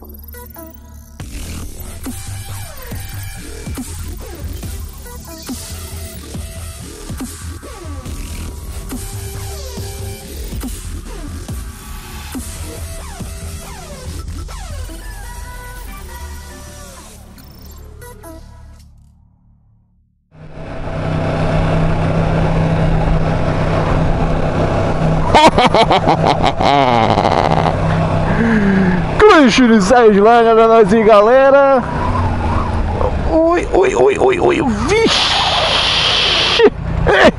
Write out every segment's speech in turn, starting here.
ha ha ha ha ha ha Crunch de Sérgio Langa nós aí, galera. Ui, ui, ui, ui, ui, vixe!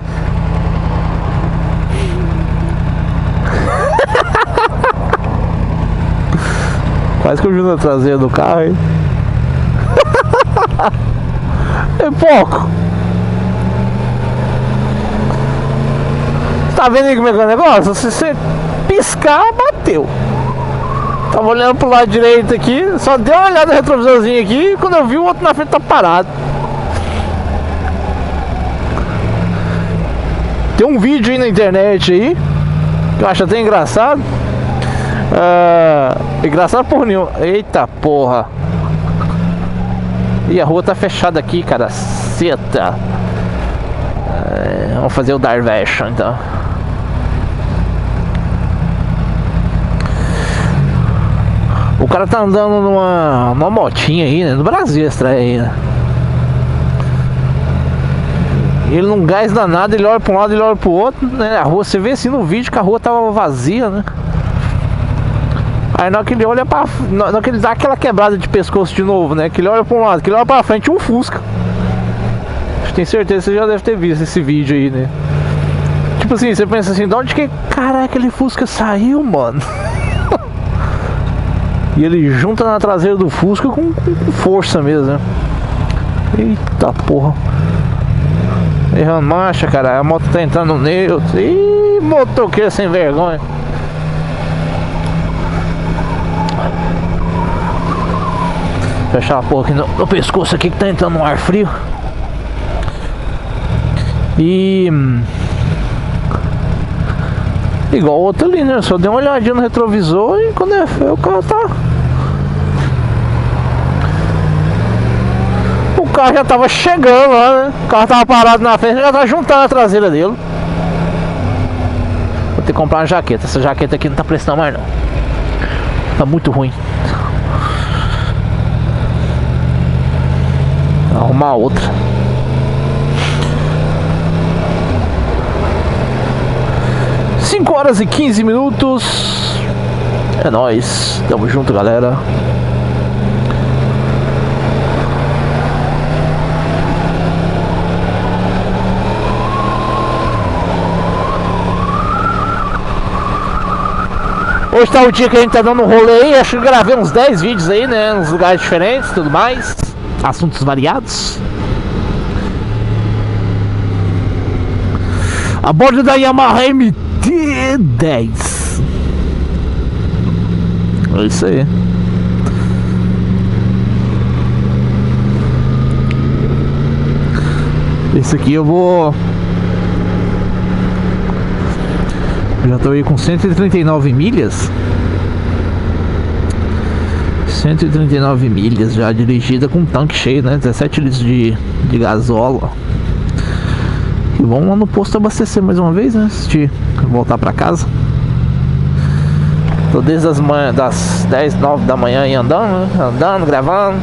Quase que eu vi na traseira do carro, hein? É pouco! Tá vendo aí como é que é o negócio? Se você piscar, bateu. Tava olhando pro lado direito aqui, só deu uma olhada no retrovisorzinho aqui, quando eu vi o outro na frente tá parado. Tem um vídeo aí na internet aí, que eu acho até engraçado. Ah, engraçado por nenhum. Eita porra. E a rua tá fechada aqui, cara. Seta. É, vamos fazer o Darvation então. O cara tá andando numa, numa motinha aí, né? No Brasil estranho aí, né? Ele não gás danado, ele olha pra um lado, ele olha pro outro, né? A rua, você vê assim no vídeo que a rua tava vazia, né? Aí na hora que ele olha pra. Na hora que ele dá aquela quebrada de pescoço de novo, né? Que ele olha pra um lado, que ele olha pra frente um Fusca. Tenho certeza que você já deve ter visto esse vídeo aí, né? Tipo assim, você pensa assim, de onde que. Caraca, aquele Fusca saiu, mano? e ele junta na traseira do Fusca com, com força mesmo, né? Eita porra. Errando marcha, cara. A moto tá entrando neutro. Ih, motoqueiro sem vergonha. Fechar a porra aqui no, no pescoço aqui que tá entrando no ar frio. E. Igual o outro ali, né? Só dei uma olhadinha no retrovisor e quando é feio o carro tá. Carro já tava chegando lá, né? O carro tava parado na frente, já tá juntando a traseira dele. Vou ter que comprar uma jaqueta. Essa jaqueta aqui não tá prestando mais não. Tá muito ruim. Arrumar outra. Cinco horas e 15 minutos. É nóis. Tamo junto, galera. Hoje tá o dia que a gente tá dando um rolê aí, acho que gravei uns 10 vídeos aí, né? Nos lugares diferentes tudo mais. Assuntos variados. A bordo da Yamaha MT-10. É isso aí. Esse aqui eu vou. Já estou aí com 139 milhas. 139 milhas já dirigida com tanque cheio, né? 17 litros de, de gasóleo. E vamos lá no posto abastecer mais uma vez, né? Antes de voltar para casa. Tô desde as manhã, das 10, 9 da manhã aí andando, né? Andando, gravando.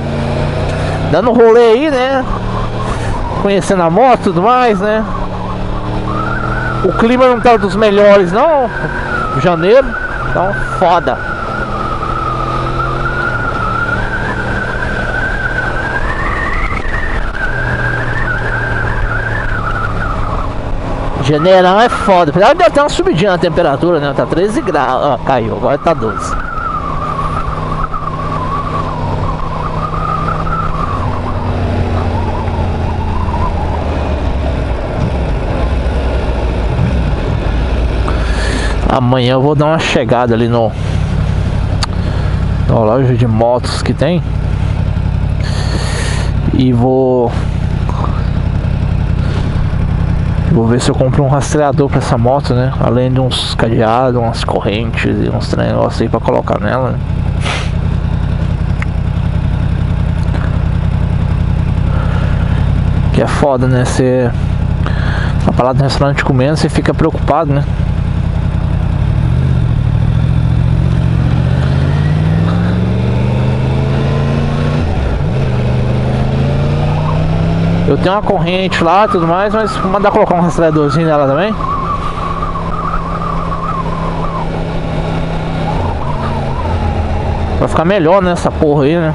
Dando rolê aí, né? Conhecendo a moto e tudo mais, né? O clima não tá dos melhores não. Janeiro. Então foda. Janeirão é foda. Apesar de ter uma subidinha na temperatura, né? Tá 13 graus. Ó, caiu, agora tá 12. Amanhã eu vou dar uma chegada ali no na loja de motos que tem e vou vou ver se eu compro um rastreador para essa moto, né? Além de uns cadeados, umas correntes e uns negócios aí para colocar nela. Né? Que é foda, né? Você tá parado do restaurante comendo, você fica preocupado, né? Eu tenho uma corrente lá e tudo mais, mas vou mandar colocar um rastreadorzinho nela também. Vai ficar melhor nessa porra aí, né?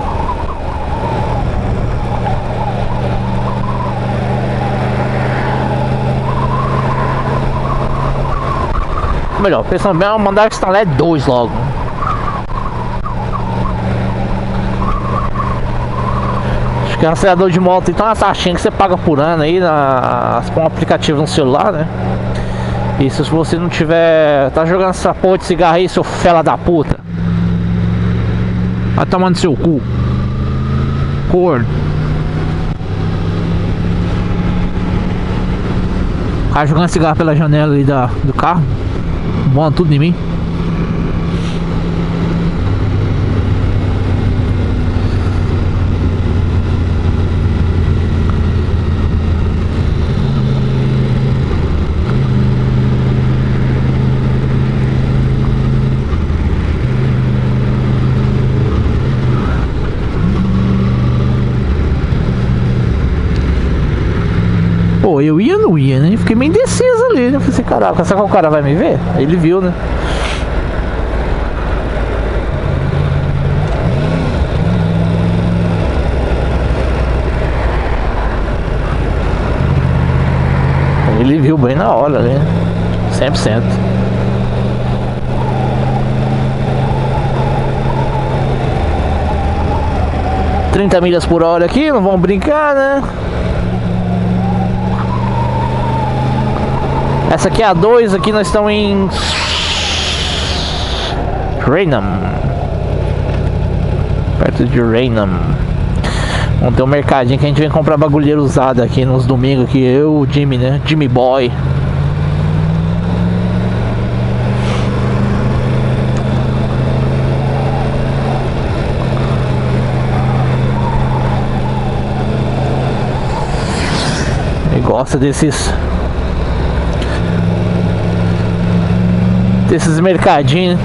Melhor, pensando bem, mandar instalar dois logo. Que é de moto então é uma taxinha que você paga por ano aí na, um aplicativo no celular, né? E se você não tiver. tá jogando essa porra de cigarro aí, seu fela da puta. Vai tomar no seu cu. Corno. Vai jogando cigarro pela janela ali da, do carro. Bom tudo em mim. Pô, eu ia né? Fiquei meio indeciso ali, né? Falei assim, caraca, será que o cara vai me ver? Aí ele viu, né? Ele viu bem na hora né? 100%. Trinta milhas por hora aqui, não vamos brincar, né? Essa aqui é a 2, aqui nós estamos em Raynham. Perto de Raynham. Vamos ter um mercadinho que a gente vem comprar bagulheiro usado aqui nos domingos aqui. Eu, o Jimmy, né? Jimmy Boy. Gosta desses desses mercadinhos.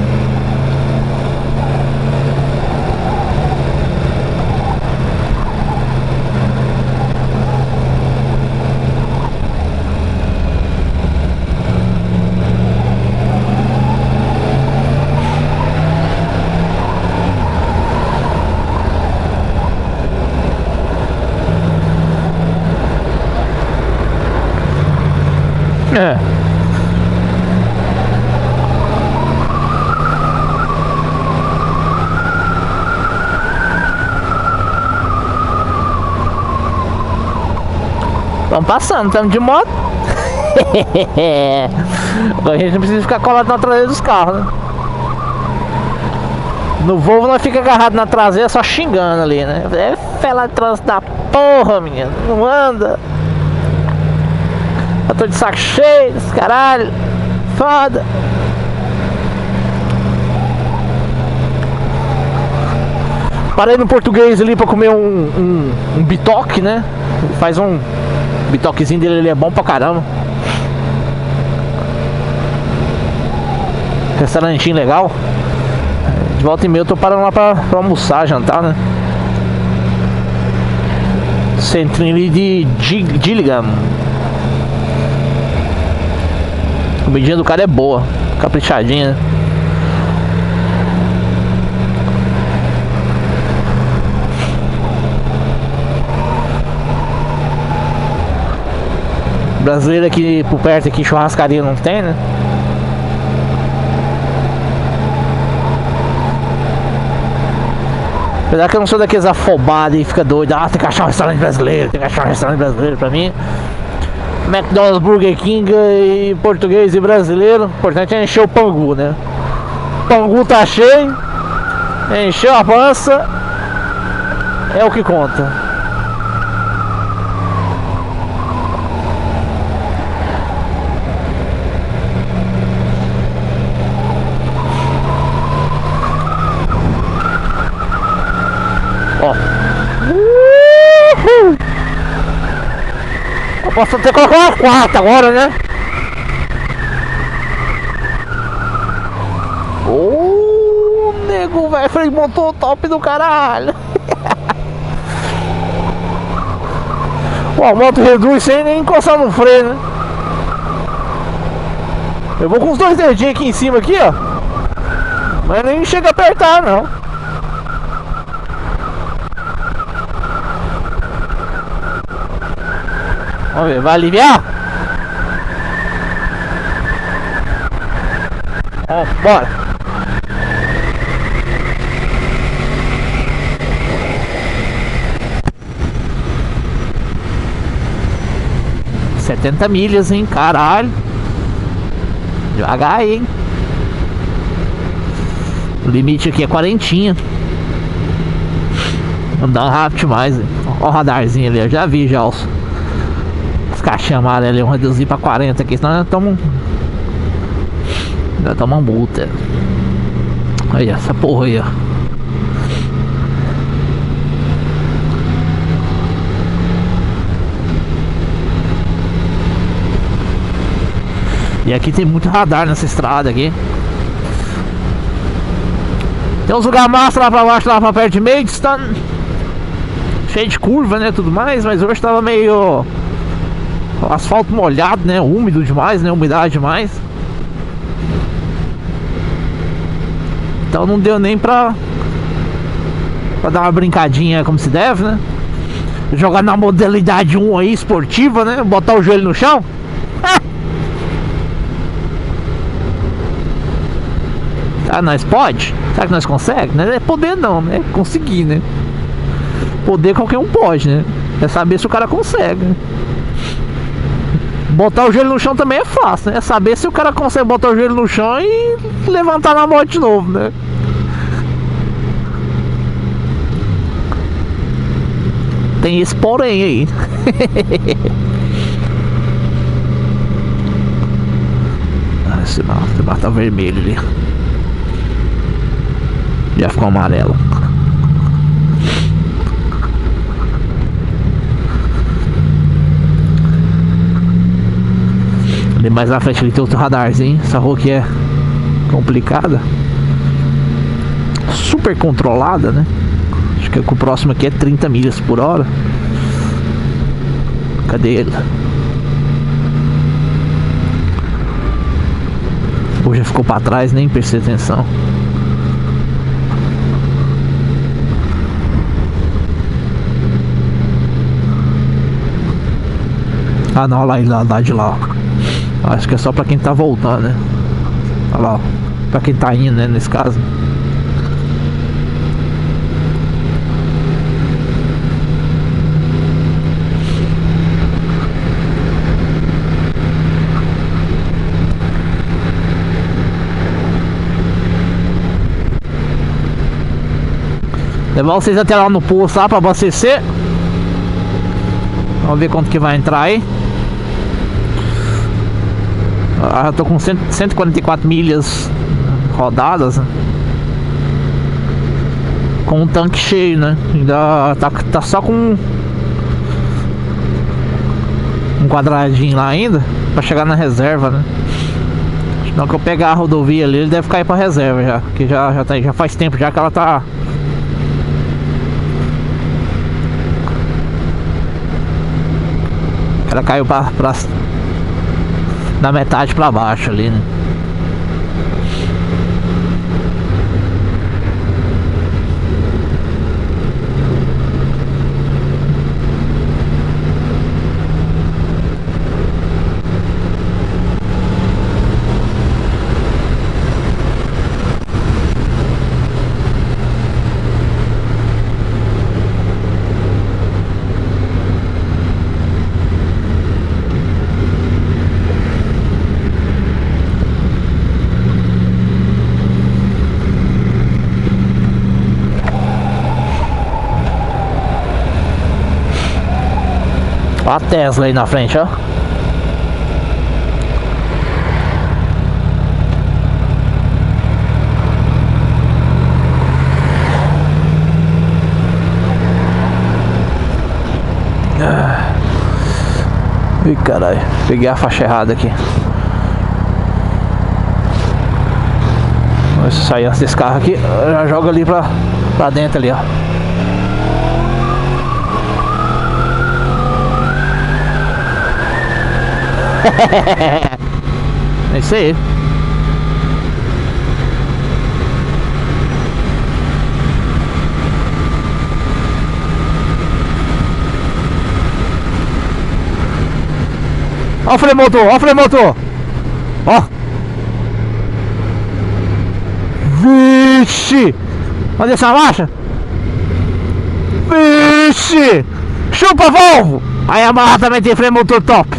É. Estamos passando, estamos de moto. a gente não precisa ficar colado na traseira dos carros, né? No Volvo nós fica agarrado na traseira só xingando ali, né? É fela de trânsito da porra, menino. Não anda. Eu tô de saco cheio desse caralho. Foda. Parei no português ali pra comer um, um, um bitoque, né? Faz um o bitoquezinho dele ele é bom pra caramba. Restaurantinho legal. De volta e meia eu tô parando lá pra, pra almoçar, jantar, né? Centrinho ali de Gilligan. A comidinha do cara é boa, caprichadinha, né? Brasileiro aqui por perto aqui, churrascaria não tem, né? Apesar que eu não sou daqueles afobados e fica doido, ah, tem que achar um restaurante brasileiro, tem que achar um restaurante brasileiro pra mim. McDonald's, Burger King e português e brasileiro, o importante é encher o pangu, né? Pangu tá cheio, encheu a pança, é o que conta. Posso até colocar uma quarta agora, né? Ô, nego, velho, falei, montou o top do caralho. Pô, a moto reduz sem nem encostar no freio, né? Eu vou com os dois dedinhos aqui em cima aqui, ó. Mas nem chega a apertar, não. Vamos ver, vai aliviar? Ó, bora. Setenta milhas, hein? Caralho. Devagar hein? O limite aqui é quarentinha. Andar rápido demais, hein? Ó o radarzinho ali, eu já vi já os, os caixinhas amarelos, vamos reduzir pra 40 aqui, senão nós estamos... Nós estamos multa. Olha essa porra aí, ó. E aqui tem muito radar nessa estrada aqui. Tem uns lugares massa lá pra baixo, lá pra perto de meio, está cheio de curva, né, tudo mais, mas hoje tava meio asfalto molhado, né, úmido demais, né, umidade demais. Então não deu nem pra pra dar uma brincadinha como se deve, né? Jogar na modalidade 1 aí, esportiva, né? Botar o joelho no chão. Ah, nós pode? Será que nós conseguimos? Não é poder não, né? Conseguir, né? Poder qualquer um pode, né? É saber se o cara consegue. Botar o joelho no chão também é fácil, né? É saber se o cara consegue botar o joelho no chão e levantar na moto de novo, né? Tem esse porém aí. ah, esse mar, esse mar tá vermelho ali. Já ficou amarelo. Ali mais na frente ali tem outro radarzinho. Essa rua aqui é complicada. Super controlada, né? Acho que o próximo aqui é 30 milhas por hora. Cadê ele? Hoje ficou para trás, nem prestei atenção. Ah não, olha lá, lá de lá. Acho que é só pra quem tá voltando, né? Olha lá, pra quem tá indo, né, nesse caso. Levar vocês até lá no posto lá pra abastecer. Vamos ver quanto que vai entrar aí. Ah, tô com 100, 144 milhas rodadas. Né? Com o tanque cheio, né? Ainda tá, tá só com um quadradinho lá ainda pra chegar na reserva, né? Senão que eu pegar a rodovia ali, ele deve cair pra reserva já. Porque já, já, tá, já faz tempo já que ela tá Ela caiu pra da metade para baixo ali, né? A Tesla aí na frente, ó. Ih, caralho. Peguei a faixa errada aqui. Vamos sair antes desse carro aqui. Já joga ali pra, pra dentro ali, ó. é isso. Ó o freio ó o. Ó. Vixe! Olha essa marcha. Vixe! Chupa, Volvo! Aí a barra também tem freio top.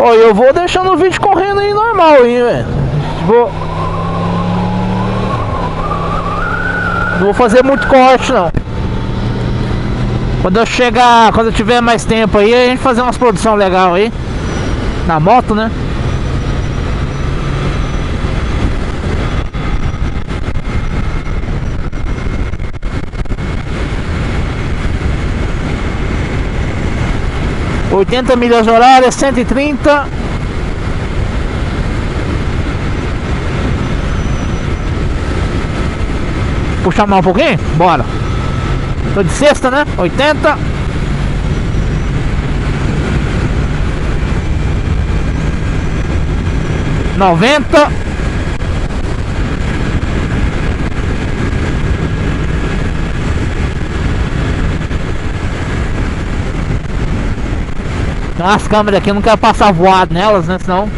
Ó, eu vou deixando o vídeo correndo aí normal, hein, velho. Vou... Não vou fazer muito corte, não. Quando eu chegar, quando eu tiver mais tempo aí, a gente fazer umas produção legal aí. Na moto, né? Oitenta milhas horárias, cento e trinta. Puxar mais um pouquinho? Bora. Tô de sexta, né? 80. Noventa. As câmeras aqui eu não quero passar voado nelas, né? Senão.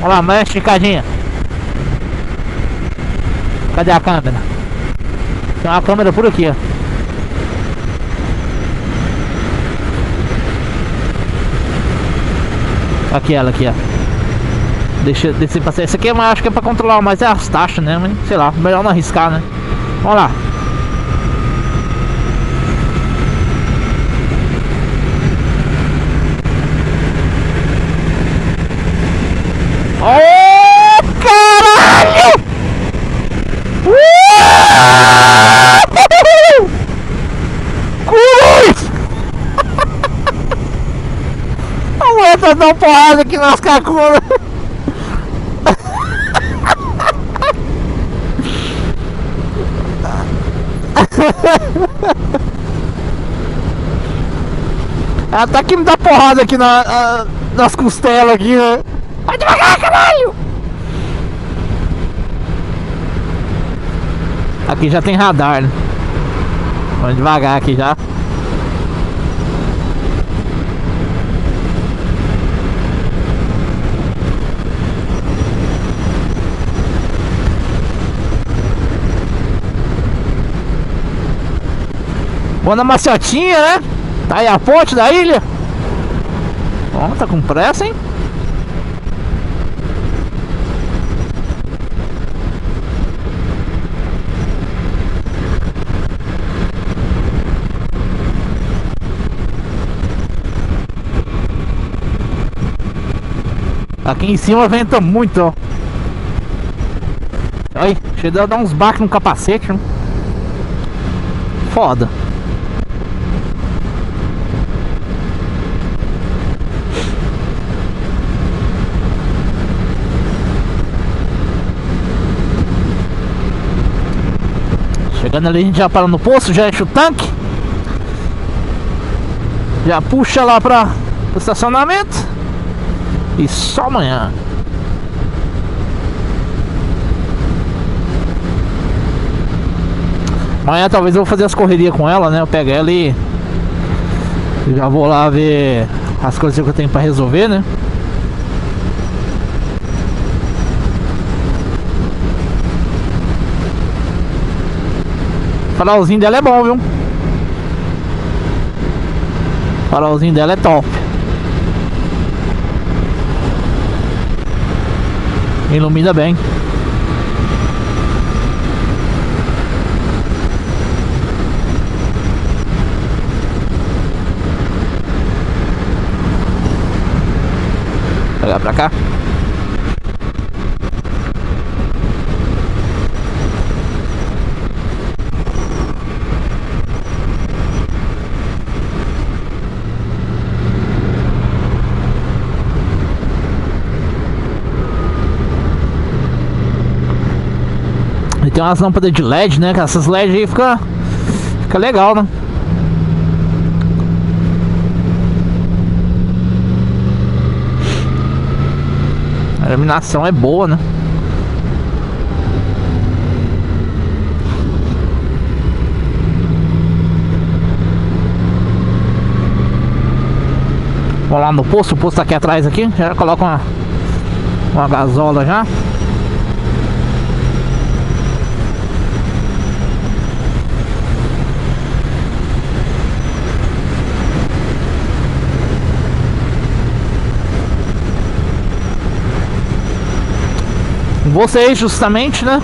Olha lá, mais esticadinha. Cadê a câmera? Tem uma câmera por aqui, ó. Aqui ela aqui, ó. Deixa, eu passar. Esse aqui é, acho que é pra controlar mais é as taxas, né? Sei lá, melhor não arriscar, né? Vamos lá. Oh, caralho! Uh! Cruz! Aguenta dar uma nas caculas. Ela tá aqui me dá porrada aqui na, nas costelas aqui, né? Vai devagar, caralho! Aqui já tem radar, né? Vamos devagar aqui já. Vou na maciotinha, né? Tá aí a ponte da ilha. Ó, tá com pressa, hein? Aqui em cima venta muito, ó. Aí, chega a dar uns baques no capacete, né? Foda. Chegando ali, a gente já para no posto, já enche o tanque. Já puxa lá para o estacionamento. E só amanhã. Amanhã talvez eu vou fazer as correrias com ela, né? Eu pego ela e já vou lá ver as coisas que eu tenho para resolver, né? Farolzinho dela é bom, viu? Farolzinho dela é top. Ilumina bem. jogar pra cá. Tem umas lâmpadas de LED, né? Que essas LED aí fica, fica legal, né? A iluminação é boa, né? Vou lá no posto, o posto tá aqui atrás aqui, já coloca uma, uma gasola já. Vocês justamente, né?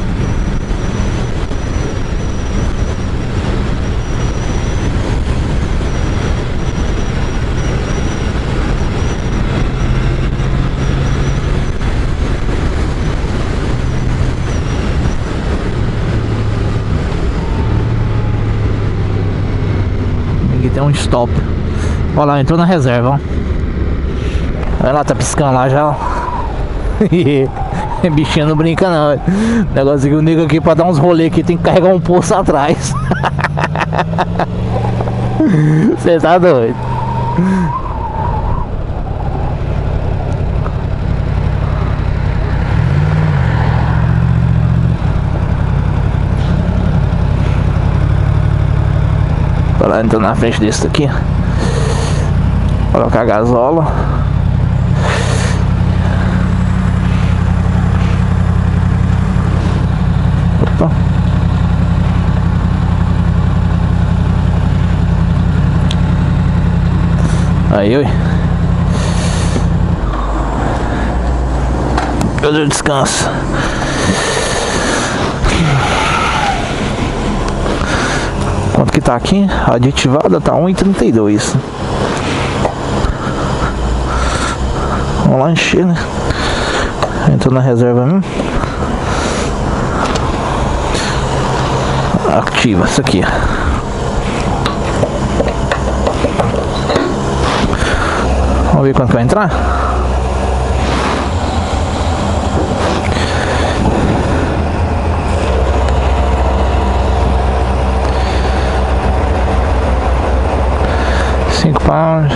Tem um stop. Olha lá, entrou na reserva, ó. Olha lá, tá piscando lá já, ó. Bichinho não brinca não. Negócio que o nego aqui pra dar uns rolê aqui tem que carregar um poço atrás. Você tá doido? Lá entrar na frente desse aqui. Colocar gasola. Aí, oi. Eu descanso. Quanto que tá aqui? Aditivada tá 1,32. Vamos lá encher, né? Entrou na reserva mesmo. ativa isso aqui vamos ver quanto vai entrar? Cinco pounds.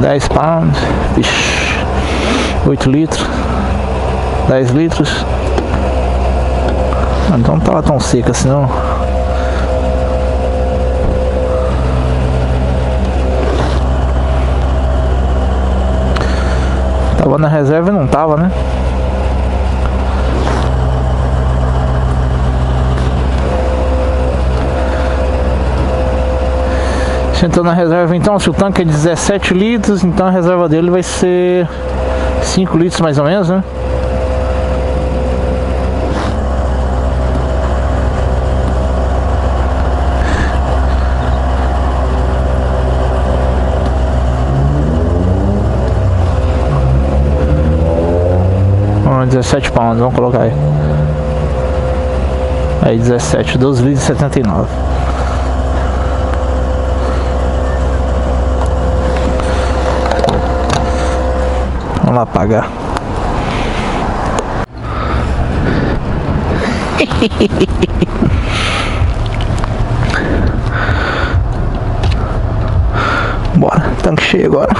Dez pounds. Vixe, oito litros. Dez litros. Então não tava tão seca assim não. Tava na reserva e não tava, né? Sentou na reserva então, se o tanque é 17 litros, então a reserva dele vai ser 5 litros mais ou menos, né? 17 pounds, vamos colocar aí. Aí 17, 12 litros e 79. Vamos lá pagar. Bora, tanque cheio agora.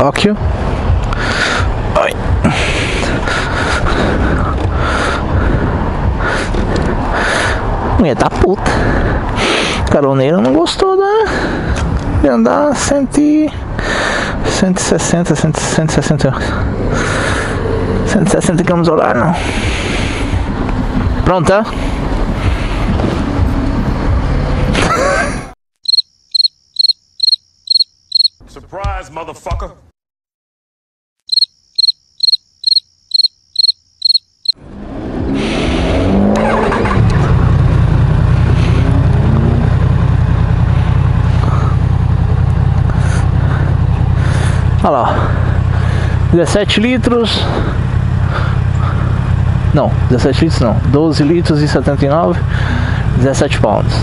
Óquio. Mulher tá puta. Caroneiro não gostou da. De andar 100, 160, 160. 160 km horário não. Pronta? Surprise, motherfucker! Olha lá, ó. 17 litros. Não, 17 litros não. 12 litros e 79. 17 pounds.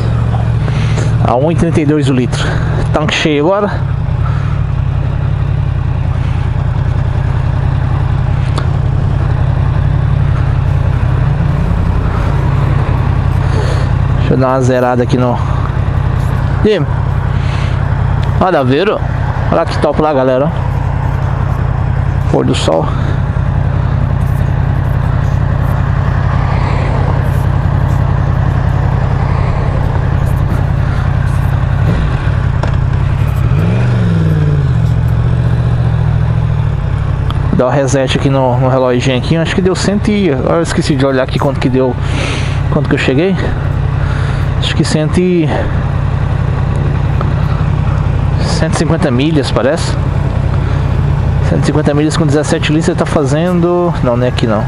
A 1,32 o litro. Tanque cheio agora. Deixa eu dar uma zerada aqui no. E Olha, viram? Olha que top lá, galera. Pôr do sol. Dá o reset aqui no, no aqui, acho que deu 100 e... Eu esqueci de olhar aqui quanto que deu, quanto que eu cheguei. Acho que 100 e... 150 milhas, parece. 150 milhas com 17 litros tá fazendo... Não, não é aqui não.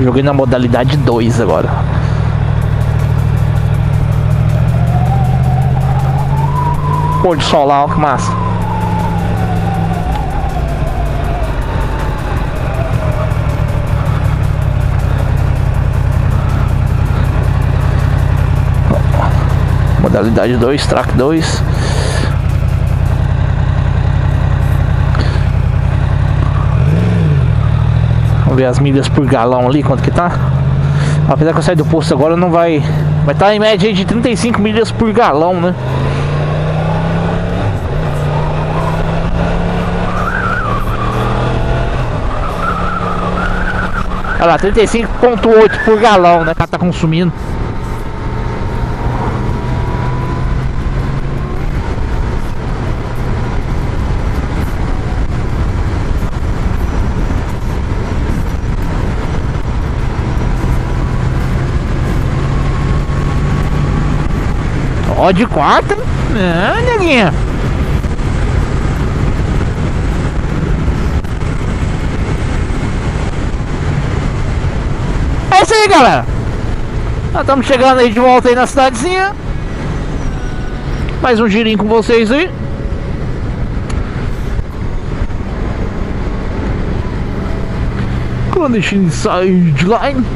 Joguei na modalidade 2 agora. Pôr de sol lá, ó, que massa. Modalidade 2, track 2. Vamos ver as milhas por galão ali, quanto que tá. Apesar que eu sair do posto agora não vai... Vai estar tá em média de 35 milhas por galão, né? Olha lá, 35.8 por galão, né? Que ela tá consumindo. Ó, de quatro? Ah, neguinha. É isso aí, galera. Nós estamos chegando aí de volta aí na cidadezinha. Mais um girinho com vocês aí. Clandestine Sideline.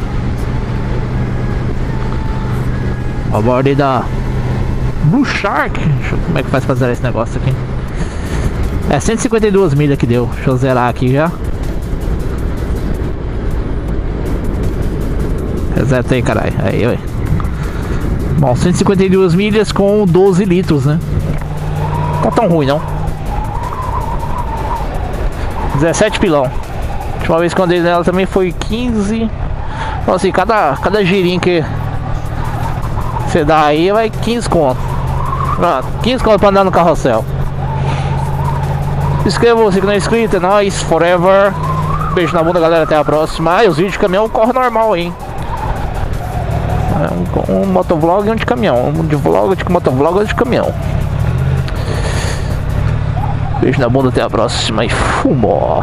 A borda da Blue Shark. Deixa eu, como é que faz pra zerar esse negócio aqui? É 152 milhas que deu. Deixa eu zerar aqui já. Reseta aí, caralho. Aí, oi. Bom, 152 milhas com 12 litros, né? Tá tão ruim, não. 17 pilão. A última vez que eu andei nela também foi 15. Então assim, cada, cada girinho que você dá aí vai 15 conto. Pronto, 15 conto pra andar no carrossel. Se inscreva você que não é inscrito, é nóis, forever. Beijo na bunda, galera, até a próxima. Ah, e os vídeos de caminhão correm normal, hein? É um, um motovlog e um de caminhão. Um de vlog, de motovlog e de caminhão. Beijo na bunda, até a próxima e fumo.